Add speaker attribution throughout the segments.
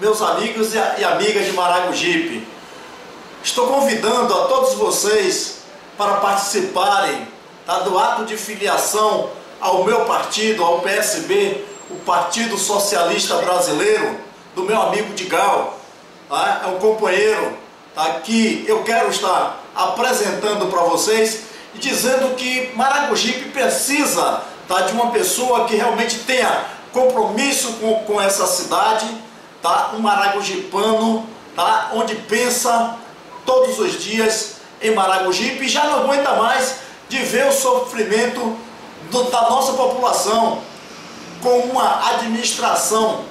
Speaker 1: meus amigos e amigas de Maragogipe. Estou convidando a todos vocês para participarem tá, do ato de filiação ao meu partido, ao PSB, o Partido Socialista Brasileiro, do meu amigo Digal. Tá? É um companheiro tá, que eu quero estar apresentando para vocês e dizendo que Maragogipe precisa tá, de uma pessoa que realmente tenha compromisso com, com essa cidade, tá? um maragogipano, tá? onde pensa todos os dias em Maragogipe e já não aguenta mais de ver o sofrimento do, da nossa população com uma administração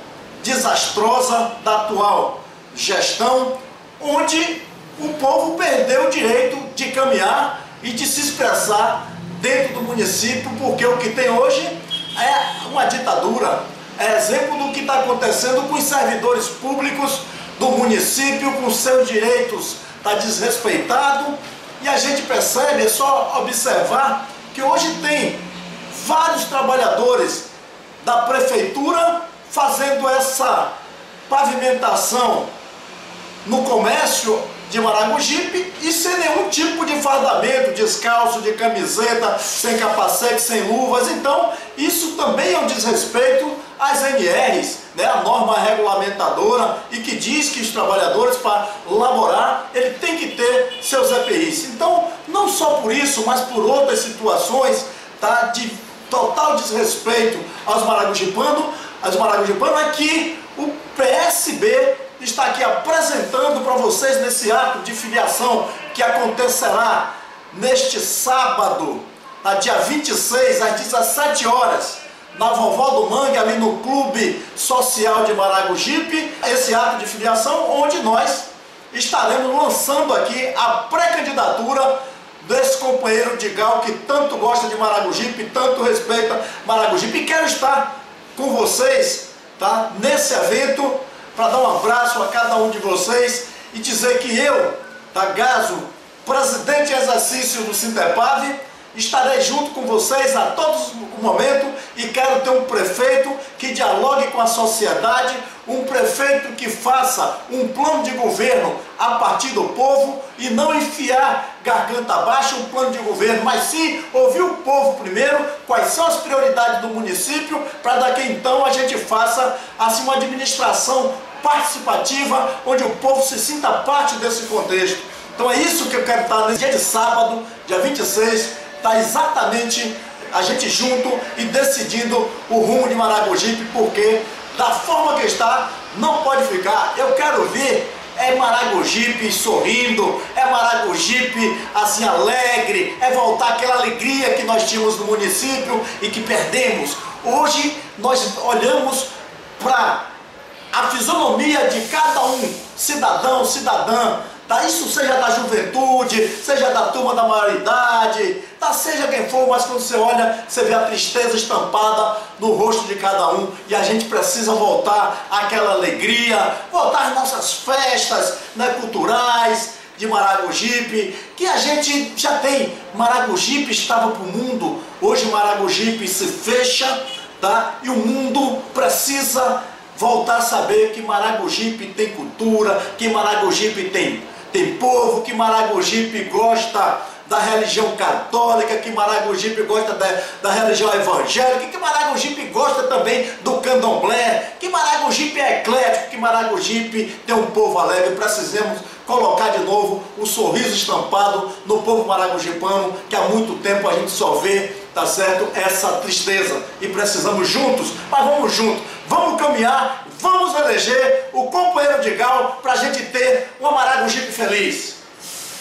Speaker 1: desastrosa da atual gestão, onde o povo perdeu o direito de caminhar e de se expressar dentro do município, porque o que tem hoje é uma ditadura. É exemplo do que está acontecendo com os servidores públicos do município, com seus direitos está desrespeitado. E a gente percebe, é só observar, que hoje tem vários trabalhadores da prefeitura fazendo essa pavimentação no comércio de Maragogipe e sem nenhum tipo de fardamento, descalço, de camiseta, sem capacete, sem luvas. Então, isso também é um desrespeito às NRs, né, a norma regulamentadora, e que diz que os trabalhadores, para laborar, ele tem que ter seus EPIs. Então, não só por isso, mas por outras situações tá, de total desrespeito aos maragogipanos, aos maragogipanos é que o PSB está aqui apresentando para vocês nesse ato de filiação que acontecerá neste sábado, a dia 26, às 17 horas, na Vovó do Mangue, ali no Clube Social de Maragogipe, esse ato de filiação, onde nós estaremos lançando aqui a pré-candidatura desse companheiro de Gal que tanto gosta de Maragogipe, tanto respeita Maragogipe, e quero estar com vocês tá, nesse evento para dar um abraço a cada um de vocês e dizer que eu, Tagazo, presidente em exercício do Sintepave, estarei junto com vocês a todos o momento e quero ter um prefeito que dialogue com a sociedade, um prefeito que faça um plano de governo a partir do povo e não enfiar garganta abaixo um plano de governo, mas sim ouvir o povo primeiro, quais são as prioridades do município, para daqui então a gente faça assim uma administração participativa, onde o povo se sinta parte desse contexto. Então é isso que eu quero estar nesse dia de sábado, dia 26, está exatamente a gente junto e decidindo o rumo de Maragogipe, porque da forma que está, não pode ficar. Eu quero ver é Maragogipe sorrindo, é Maragogipe assim alegre, é voltar aquela alegria que nós tínhamos no município e que perdemos. Hoje nós olhamos para a fisionomia de cada um, cidadão, cidadã, Tá? Isso seja da juventude, seja da turma da maioridade, tá? seja quem for, mas quando você olha, você vê a tristeza estampada no rosto de cada um e a gente precisa voltar àquela alegria, voltar às nossas festas né, culturais de Maragogipe, que a gente já tem. Maragogipe estava para o mundo, hoje Maragogipe se fecha tá? e o mundo precisa voltar a saber que Maragogipe tem cultura, que Maragogipe tem tem povo que Maragogipe gosta da religião católica, que Maragogipe gosta da, da religião evangélica, que Maragogipe gosta também do candomblé, que Maragogipe é eclético, que Maragogipe tem um povo alegre. Precisamos colocar de novo o um sorriso estampado no povo maragogipano, que há muito tempo a gente só vê, tá certo, essa tristeza. E precisamos juntos, mas vamos juntos, vamos caminhar Vamos eleger o companheiro de Gal para a gente ter uma Maragogipe feliz.